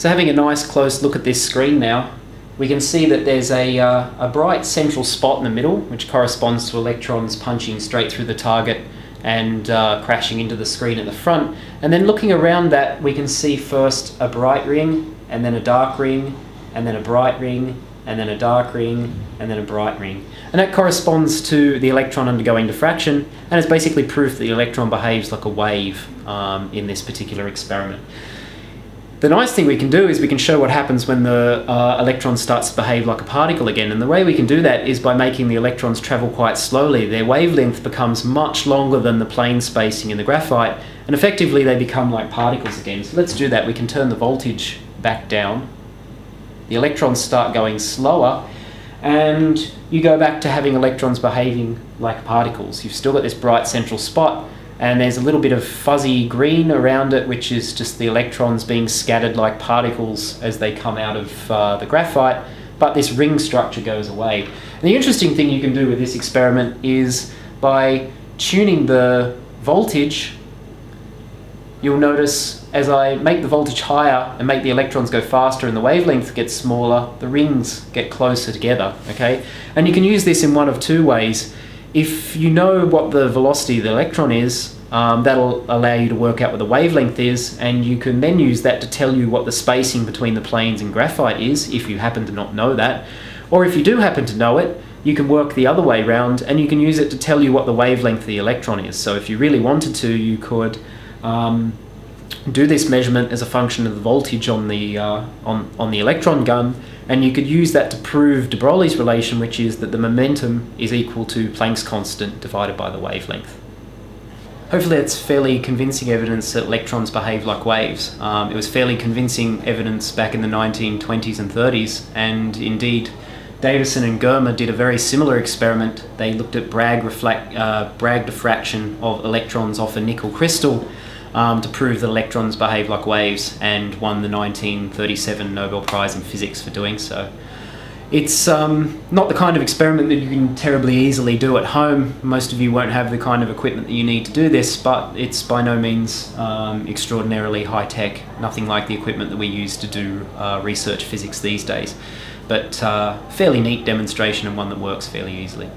So having a nice close look at this screen now, we can see that there's a, uh, a bright central spot in the middle, which corresponds to electrons punching straight through the target and uh, crashing into the screen at the front. And then looking around that, we can see first a bright ring, and then a dark ring, and then a bright ring, and then a dark ring, and then a bright ring. And that corresponds to the electron undergoing diffraction, and it's basically proof that the electron behaves like a wave um, in this particular experiment. The nice thing we can do is we can show what happens when the uh, electron starts to behave like a particle again. And the way we can do that is by making the electrons travel quite slowly. Their wavelength becomes much longer than the plane spacing in the graphite, and effectively they become like particles again. So let's do that. We can turn the voltage back down. The electrons start going slower, and you go back to having electrons behaving like particles. You've still got this bright central spot, and there's a little bit of fuzzy green around it, which is just the electrons being scattered like particles as they come out of uh, the graphite, but this ring structure goes away. And the interesting thing you can do with this experiment is by tuning the voltage, you'll notice as I make the voltage higher and make the electrons go faster and the wavelength gets smaller, the rings get closer together, okay? And you can use this in one of two ways if you know what the velocity of the electron is, um, that'll allow you to work out what the wavelength is, and you can then use that to tell you what the spacing between the planes and graphite is, if you happen to not know that. Or if you do happen to know it, you can work the other way round, and you can use it to tell you what the wavelength of the electron is. So if you really wanted to, you could um, do this measurement as a function of the voltage on the, uh, on, on the electron gun, and you could use that to prove de Broglie's relation, which is that the momentum is equal to Planck's constant divided by the wavelength. Hopefully that's fairly convincing evidence that electrons behave like waves. Um, it was fairly convincing evidence back in the 1920s and 30s, and indeed Davisson and Germer did a very similar experiment. They looked at Bragg, uh, Bragg diffraction of electrons off a nickel crystal um, to prove that electrons behave like waves and won the 1937 Nobel Prize in Physics for doing so. It's um, not the kind of experiment that you can terribly easily do at home. Most of you won't have the kind of equipment that you need to do this, but it's by no means um, extraordinarily high tech, nothing like the equipment that we use to do uh, research physics these days. But uh, fairly neat demonstration and one that works fairly easily.